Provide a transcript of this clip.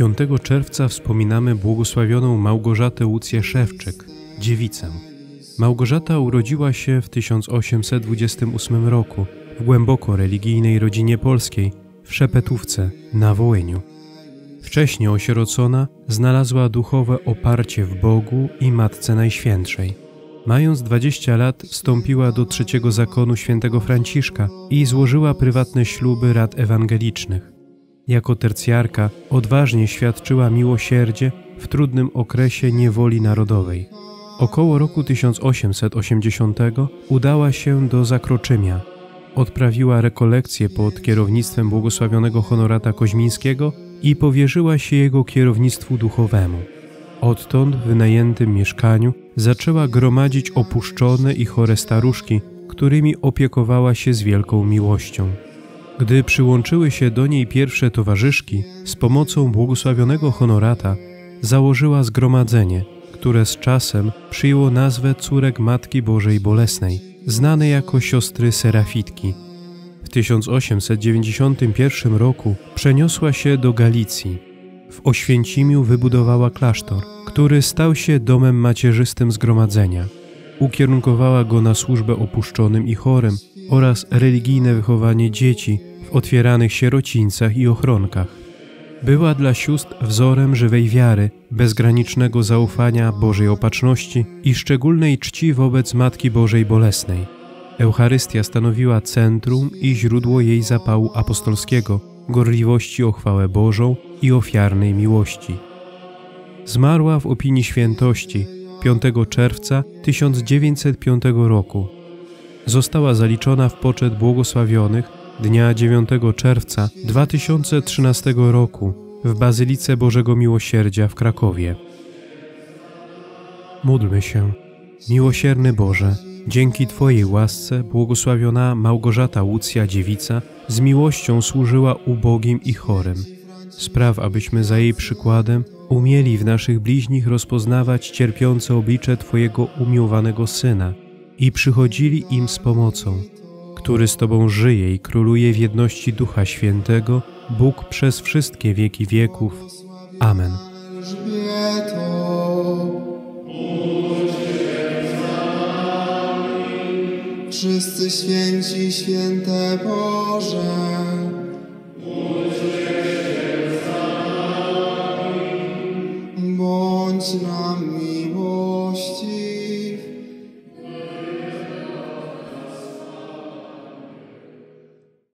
5 czerwca wspominamy błogosławioną Małgorzatę Łucję Szewczyk, dziewicę. Małgorzata urodziła się w 1828 roku w głęboko religijnej rodzinie polskiej w Szepetówce na Wołyniu. Wcześniej osierocona znalazła duchowe oparcie w Bogu i Matce Najświętszej. Mając 20 lat wstąpiła do trzeciego zakonu świętego Franciszka i złożyła prywatne śluby rad ewangelicznych. Jako tercjarka odważnie świadczyła miłosierdzie w trudnym okresie niewoli narodowej. Około roku 1880 udała się do Zakroczymia. Odprawiła rekolekcje pod kierownictwem błogosławionego honorata Koźmińskiego i powierzyła się jego kierownictwu duchowemu. Odtąd w wynajętym mieszkaniu zaczęła gromadzić opuszczone i chore staruszki, którymi opiekowała się z wielką miłością. Gdy przyłączyły się do niej pierwsze towarzyszki, z pomocą błogosławionego honorata założyła zgromadzenie, które z czasem przyjęło nazwę córek Matki Bożej Bolesnej, znane jako siostry Serafitki. W 1891 roku przeniosła się do Galicji. W Oświęcimiu wybudowała klasztor, który stał się domem macierzystym zgromadzenia. Ukierunkowała go na służbę opuszczonym i chorym oraz religijne wychowanie dzieci otwieranych sierocińcach i ochronkach. Była dla sióstr wzorem żywej wiary, bezgranicznego zaufania Bożej Opatrzności i szczególnej czci wobec Matki Bożej Bolesnej. Eucharystia stanowiła centrum i źródło jej zapału apostolskiego, gorliwości o chwałę Bożą i ofiarnej miłości. Zmarła w opinii świętości 5 czerwca 1905 roku. Została zaliczona w poczet błogosławionych dnia 9 czerwca 2013 roku w Bazylice Bożego Miłosierdzia w Krakowie. Módlmy się. Miłosierny Boże, dzięki Twojej łasce błogosławiona Małgorzata Łucja Dziewica z miłością służyła ubogim i chorym. Spraw, abyśmy za jej przykładem umieli w naszych bliźnich rozpoznawać cierpiące oblicze Twojego umiłowanego Syna i przychodzili im z pomocą, który z Tobą żyje i króluje w jedności Ducha Świętego, Bóg przez wszystkie wieki wieków. Amen. Wszyscy święci, święte Boże,